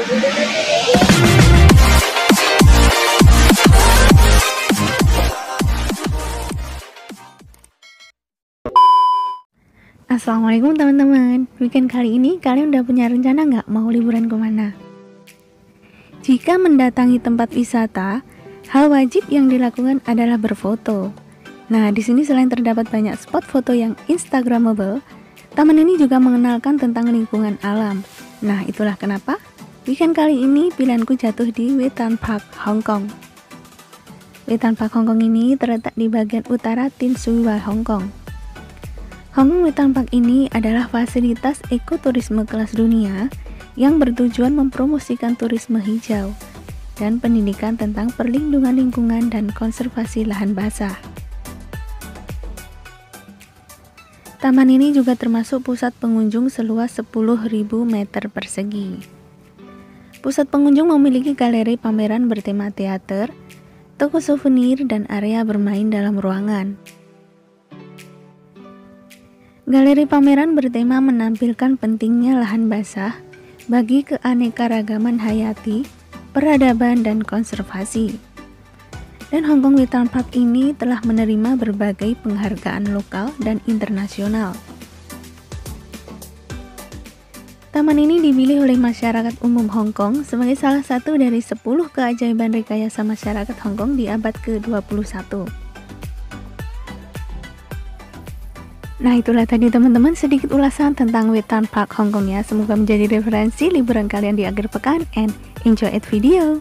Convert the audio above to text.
Assalamualaikum teman-teman Weekend kali ini kalian udah punya rencana nggak mau liburan ke mana? Jika mendatangi tempat wisata, hal wajib yang dilakukan adalah berfoto. Nah, di sini selain terdapat banyak spot foto yang instagramable, taman ini juga mengenalkan tentang lingkungan alam. Nah, itulah kenapa weekend kali ini pilihanku jatuh di Wetan Park, Hong Kong. Wetan Park Hong Kong ini terletak di bagian utara Tin Shui Wai, Hong Kong. Hong Wetan Park ini adalah fasilitas ekoturisme kelas dunia yang bertujuan mempromosikan turisme hijau dan pendidikan tentang perlindungan lingkungan dan konservasi lahan basah. Taman ini juga termasuk pusat pengunjung seluas 10.000 meter persegi. Pusat pengunjung memiliki galeri pameran bertema teater, toko souvenir, dan area bermain dalam ruangan. Galeri pameran bertema menampilkan pentingnya lahan basah bagi keanekaragaman hayati, peradaban, dan konservasi. Dan Hong Kong Wetland Park ini telah menerima berbagai penghargaan lokal dan internasional. Taman ini dipilih oleh masyarakat umum Hong Kong sebagai salah satu dari 10 keajaiban rekayasa masyarakat Hong Kong di abad ke-21. Nah itulah tadi teman-teman sedikit ulasan tentang Wetan Park Hong Kong ya Semoga menjadi referensi liburan kalian di akhir pekan And enjoy it video